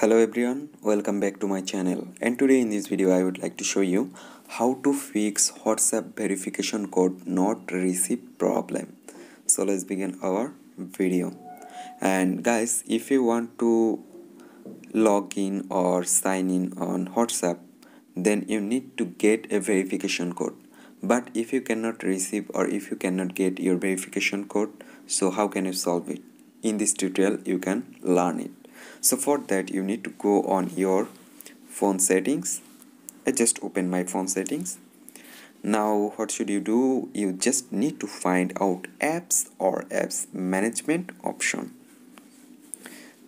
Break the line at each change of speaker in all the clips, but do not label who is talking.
hello everyone welcome back to my channel. And today in this video i would like to show you how to fix whatsapp verification code not received problem. So let's begin our video. And guys if you want to log in or sign in on whatsapp then you need to get a verification code. But if you cannot receive or if you cannot get your verification code so how can you solve it? In this tutorial you can learn it so for that you need to go on your phone settings. I just open my phone settings. Now what should you do? You just need to find out apps or apps management option.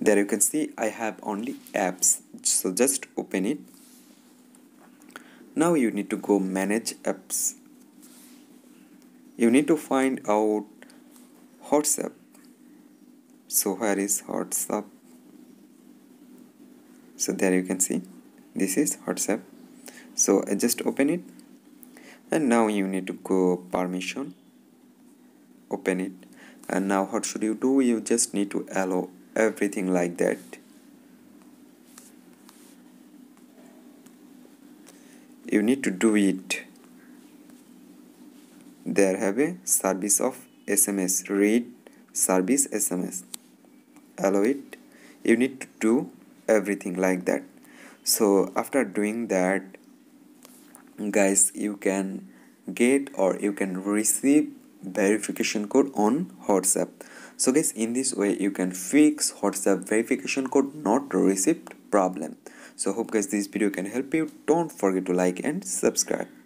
There you can see I have only apps so just open it. Now you need to go manage apps. You need to find out WhatsApp. So where is WhatsApp so there you can see. This is whatsapp. So I just open it. And now you need to go permission. Open it. And now what should you do? You just need to allow everything like that. You need to do it. There have a service of sms read service sms allow it. You need to do everything like that. So after doing that guys you can get or you can receive verification code on whatsapp. So guys in this way you can fix whatsapp verification code not received problem. So hope guys this video can help you. Don't forget to like and subscribe